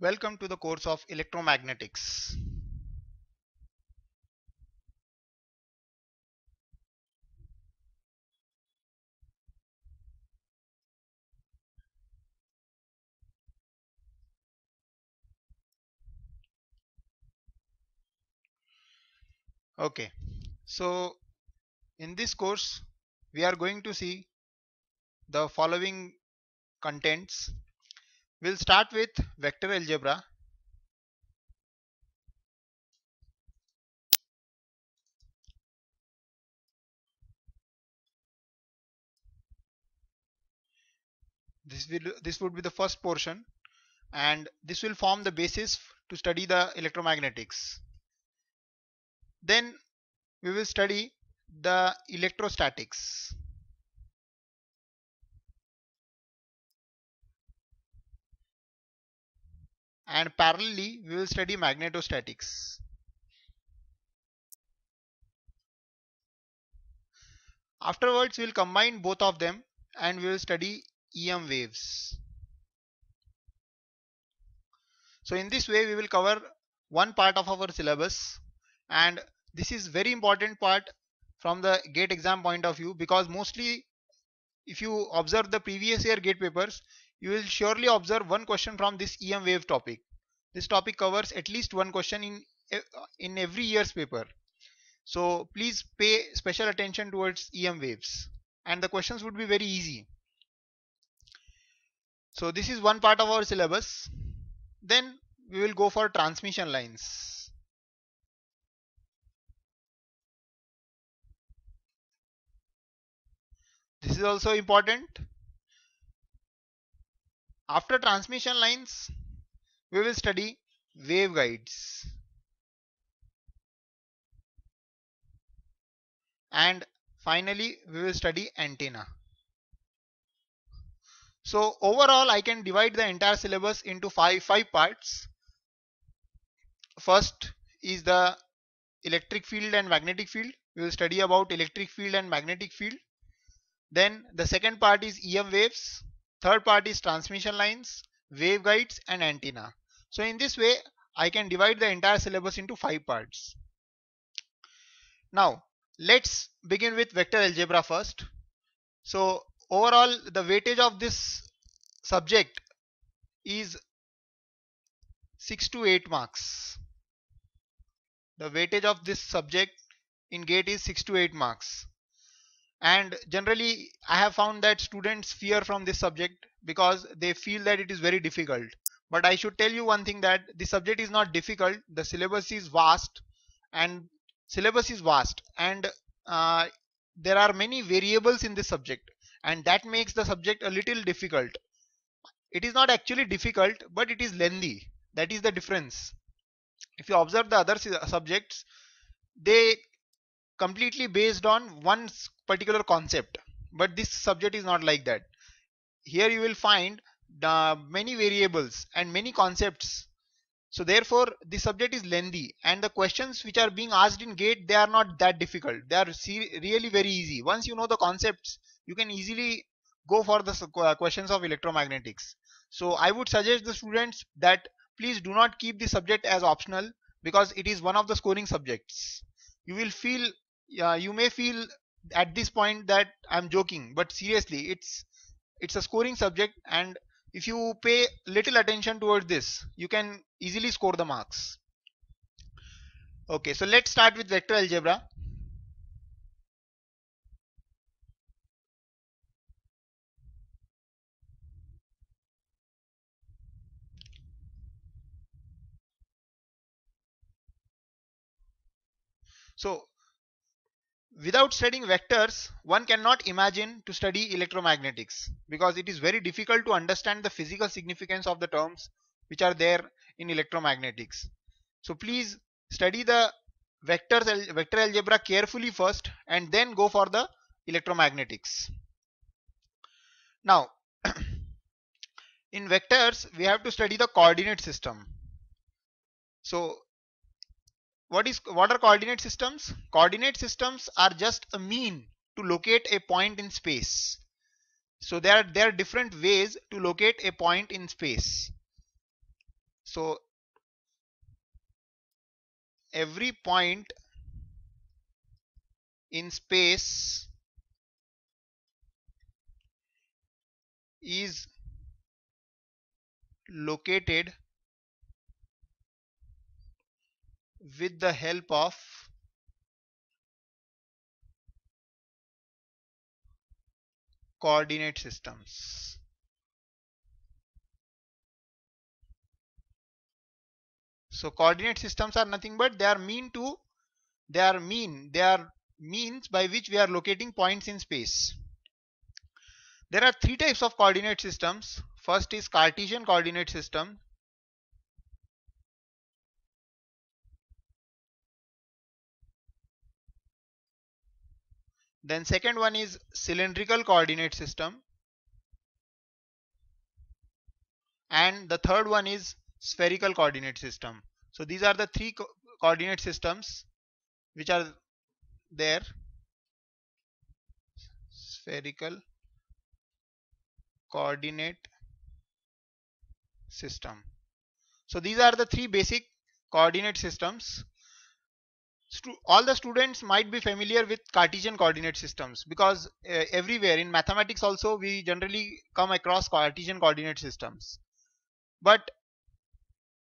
Welcome to the course of electromagnetics. Okay, so in this course we are going to see the following contents. We'll start with vector algebra. This will this would be the first portion and this will form the basis to study the electromagnetics. Then we will study the electrostatics. And parallelly, we will study magnetostatics. Afterwards, we will combine both of them and we will study EM waves. So in this way, we will cover one part of our syllabus and this is very important part from the gate exam point of view because mostly if you observe the previous year gate papers you will surely observe one question from this EM wave topic. This topic covers at least one question in eh, in every year's paper. So please pay special attention towards EM waves. And the questions would be very easy. So this is one part of our syllabus. Then we will go for transmission lines. This is also important. After transmission lines, we will study waveguides. And finally, we will study antenna. So overall, I can divide the entire syllabus into five, five parts. First is the electric field and magnetic field. We will study about electric field and magnetic field. Then the second part is EM waves. Third part is transmission lines, waveguides and antenna. So in this way, I can divide the entire syllabus into five parts. Now, let's begin with vector algebra first. So overall, the weightage of this subject is 6 to 8 marks. The weightage of this subject in GATE is 6 to 8 marks and generally I have found that students fear from this subject because they feel that it is very difficult. But I should tell you one thing that the subject is not difficult. The syllabus is vast and syllabus is vast. And uh, there are many variables in this subject and that makes the subject a little difficult. It is not actually difficult but it is lengthy. That is the difference. If you observe the other subjects they completely based on one particular concept. But this subject is not like that. Here you will find the many variables and many concepts. So therefore the subject is lengthy and the questions which are being asked in gate they are not that difficult. They are really very easy. Once you know the concepts you can easily go for the questions of electromagnetics. So i would suggest the students that please do not keep the subject as optional because it is one of the scoring subjects. You will feel yeah, you may feel at this point that I'm joking, but seriously, it's it's a scoring subject, and if you pay little attention towards this, you can easily score the marks. Okay, so let's start with vector algebra. So without studying vectors one cannot imagine to study electromagnetics because it is very difficult to understand the physical significance of the terms which are there in electromagnetics. So please study the vectors vector algebra carefully first and then go for the electromagnetics. Now in vectors we have to study the coordinate system. So what is what are coordinate systems? Coordinate systems are just a mean to locate a point in space. So there are there are different ways to locate a point in space. So every point in space is located with the help of coordinate systems. So coordinate systems are nothing but they are mean to they are mean they are means by which we are locating points in space. There are three types of coordinate systems. First is Cartesian coordinate system. Then second one is cylindrical coordinate system. And the third one is spherical coordinate system. So these are the three co coordinate systems which are there. Spherical coordinate system. So these are the three basic coordinate systems. All the students might be familiar with Cartesian coordinate systems because uh, everywhere in mathematics also we generally come across Cartesian coordinate systems. But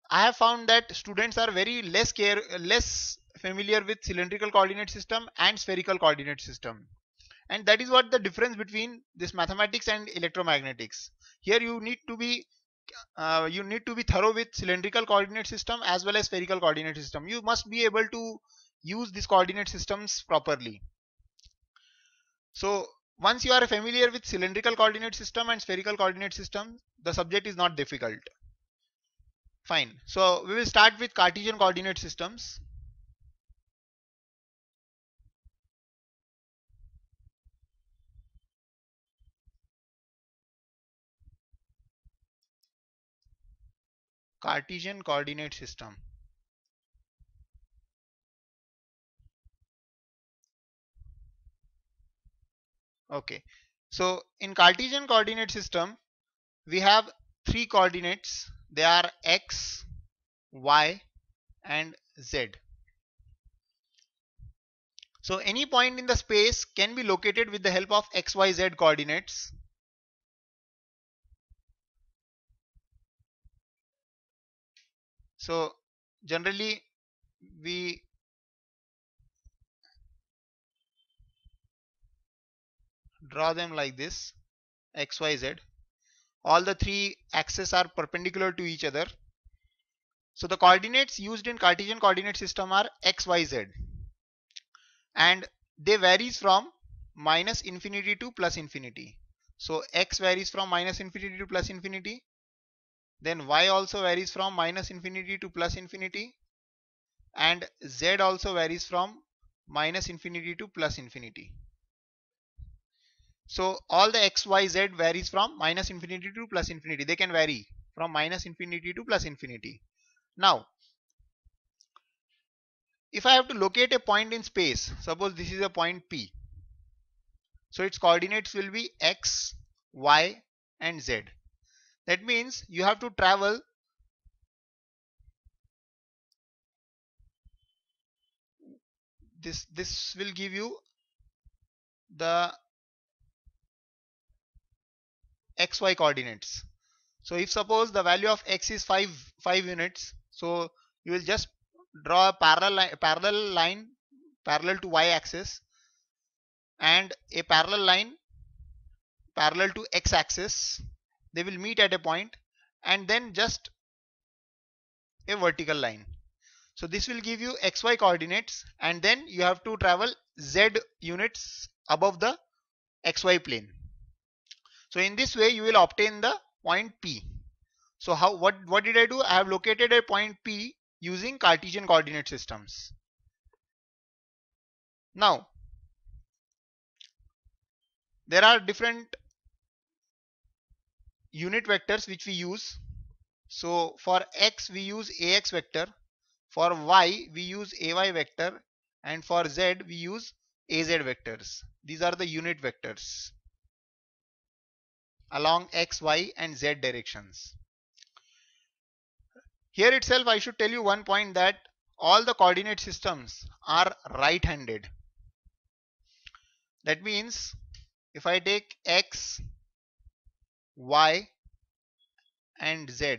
I have found that students are very less care less familiar with cylindrical coordinate system and spherical coordinate system. And that is what the difference between this mathematics and electromagnetics. Here you need to be uh, you need to be thorough with cylindrical coordinate system as well as spherical coordinate system. You must be able to use these coordinate systems properly. So once you are familiar with cylindrical coordinate system and spherical coordinate system the subject is not difficult. Fine. So we will start with Cartesian coordinate systems. Cartesian coordinate system. Okay, so in Cartesian coordinate system, we have three coordinates. They are x, y, and z. So any point in the space can be located with the help of x, y, z coordinates. So generally we draw them like this x y z. All the three axes are perpendicular to each other. So the coordinates used in Cartesian coordinate system are x y z. And they varies from minus infinity to plus infinity. So x varies from minus infinity to plus infinity. Then y also varies from minus infinity to plus infinity. And z also varies from minus infinity to plus infinity. So all the x, y, z varies from minus infinity to plus infinity. They can vary from minus infinity to plus infinity. Now, if I have to locate a point in space, suppose this is a point P. So its coordinates will be x, y and z. That means you have to travel this this will give you the xy coordinates. So if suppose the value of x is 5 5 units so you will just draw a parallel line, parallel line parallel to y axis and a parallel line parallel to x axis. They will meet at a point and then just a vertical line. So this will give you xy coordinates and then you have to travel z units above the xy plane so in this way you will obtain the point p. So how what what did i do? I have located a point p using cartesian coordinate systems. Now there are different unit vectors which we use. So for x we use ax vector, for y we use ay vector. And for z we use az vectors. These are the unit vectors along x, y and z directions. here itself I should tell you one point that all the coordinate systems are right handed that means if I take x y and z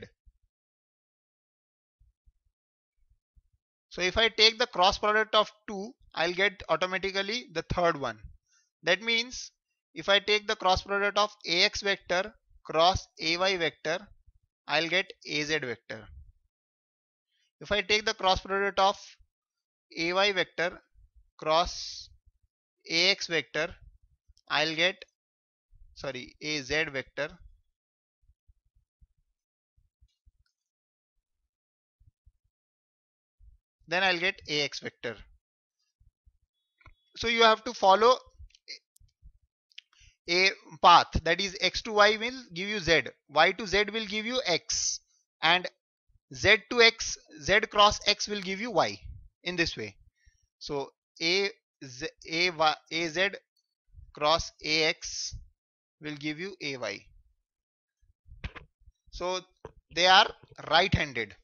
so if I take the cross product of two I'll get automatically the third one that means if I take the cross product of ax vector cross ay vector I'll get az vector. If I take the cross product of ay vector cross ax vector I'll get sorry az vector then I'll get ax vector. So you have to follow a path that is x to y will give you z. Y to z will give you x. And z to x z cross x will give you y in this way. So a z, a, y, a z cross ax will give you ay so they are right handed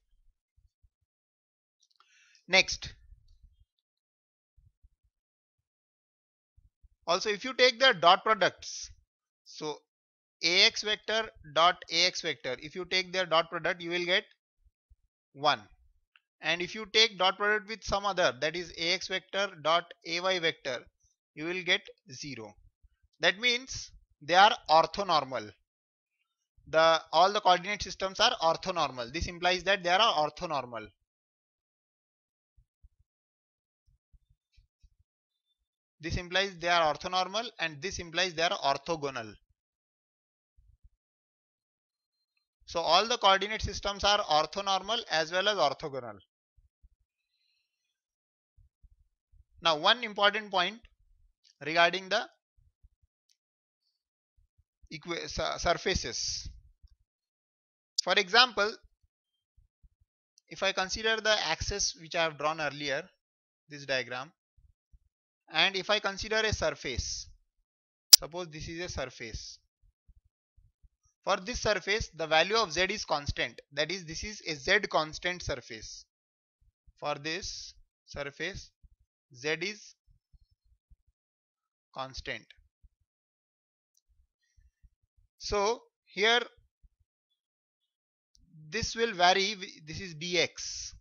next also if you take the dot products so ax vector dot ax vector if you take their dot product you will get 1 and if you take dot product with some other that is ax vector dot ay vector you will get 0 that means they are orthonormal. The all the coordinate systems are orthonormal. This implies that they are orthonormal This implies they are orthonormal and this implies they are orthogonal. So all the coordinate systems are orthonormal as well as orthogonal. Now one important point regarding the surfaces. For example, if I consider the axis which I have drawn earlier, this diagram, and if I consider a surface suppose this is a surface. For this surface the value of z is constant. That is this is a z constant surface. For this surface z is constant. So here this will vary this is dx.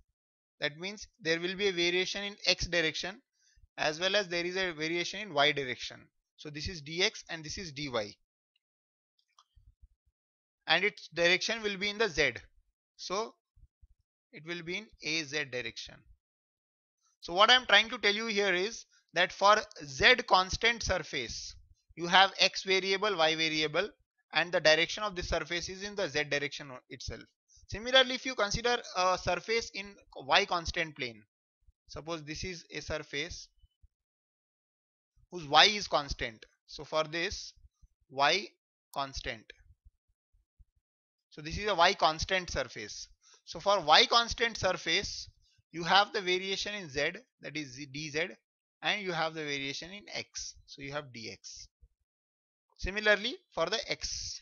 That means there will be a variation in x direction as well as there is a variation in y direction. So this is dx and this is dy and its direction will be in the z. So it will be in az direction. So what I am trying to tell you here is that for z constant surface you have x variable y variable and the direction of the surface is in the z direction itself. Similarly if you consider a surface in y constant plane suppose this is a surface whose y is constant. So for this y constant. So this is a y constant surface. So for y constant surface you have the variation in z that is dz and you have the variation in x. So you have dx. Similarly for the x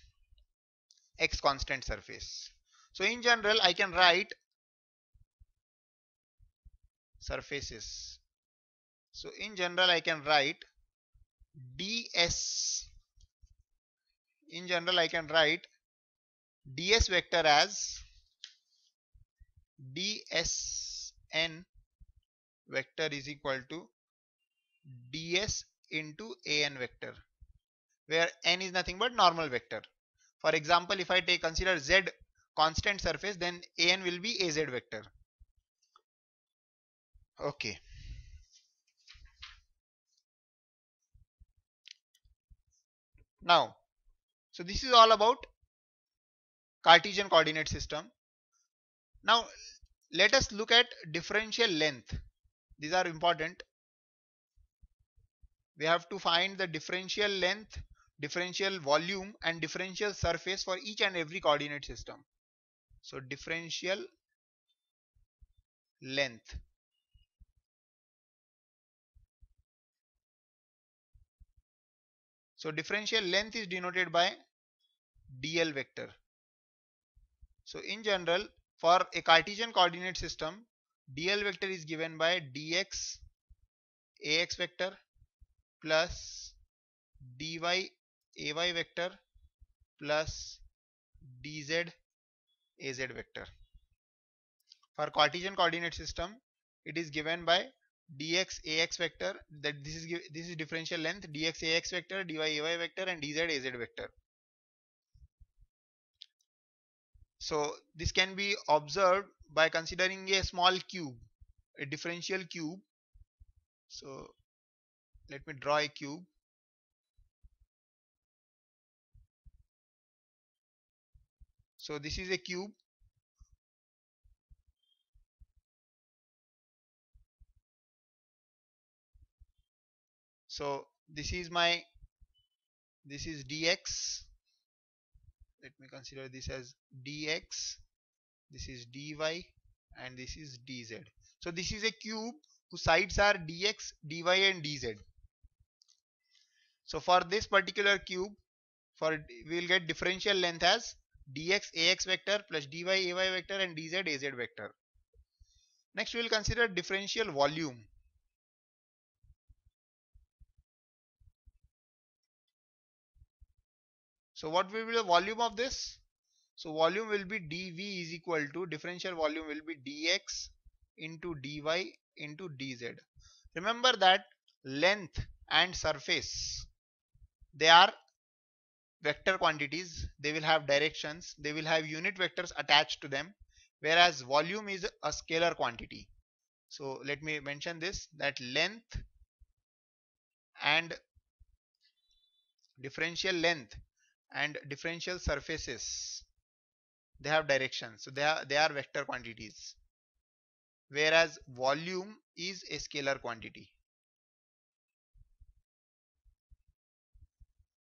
x constant surface. So in general I can write surfaces. So in general I can write ds. In general I can write ds vector as dsn vector is equal to ds into an vector where n is nothing but normal vector. For example if I take consider z constant surface then an will be az vector. Okay Now, so this is all about Cartesian coordinate system. Now, let us look at differential length. These are important. We have to find the differential length, differential volume and differential surface for each and every coordinate system. So, differential length So differential length is denoted by dl vector. So in general for a Cartesian coordinate system dl vector is given by dx ax vector plus dy ay vector plus dz az vector. For Cartesian coordinate system it is given by dx ax vector that this is this is differential length dx ax vector dy ay vector and dz az vector. So this can be observed by considering a small cube a differential cube. So let me draw a cube. So this is a cube so this is my this is dx let me consider this as dx this is dy and this is dz so this is a cube whose sides are dx dy and dz so for this particular cube for we will get differential length as dx ax vector plus dy ay vector and dz az vector. Next we will consider differential volume So what will be the volume of this? So volume will be dV is equal to differential volume will be dx into dy into dz. Remember that length and surface they are vector quantities they will have directions they will have unit vectors attached to them whereas volume is a scalar quantity so let me mention this that length and differential length and differential surfaces they have direction so they are they are vector quantities. Whereas volume is a scalar quantity.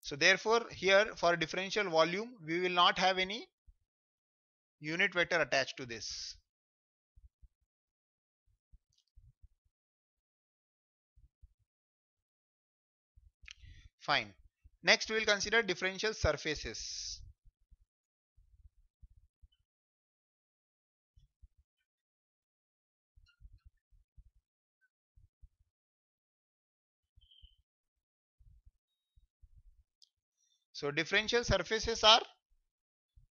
So therefore here for differential volume we will not have any unit vector attached to this. Fine Next we will consider differential surfaces. So differential surfaces are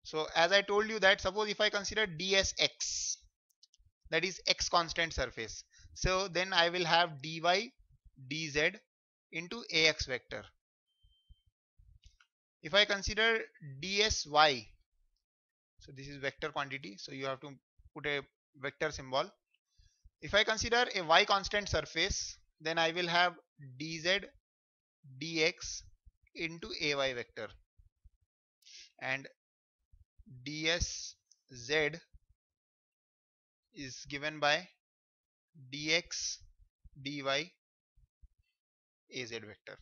so as I told you that suppose if I consider dsx that is x constant surface so then I will have dy dz into ax vector if I consider dsy so this is vector quantity so you have to put a vector symbol. If I consider a y constant surface then I will have dz dx into ay vector. And ds is given by dx dy az vector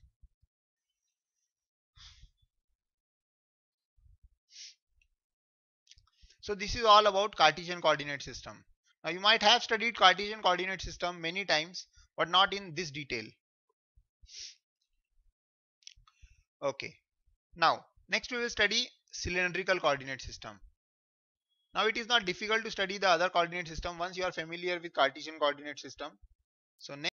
So this is all about Cartesian coordinate system. Now you might have studied Cartesian coordinate system many times but not in this detail. Okay. Now next we will study cylindrical coordinate system. Now it is not difficult to study the other coordinate system once you are familiar with Cartesian coordinate system. So next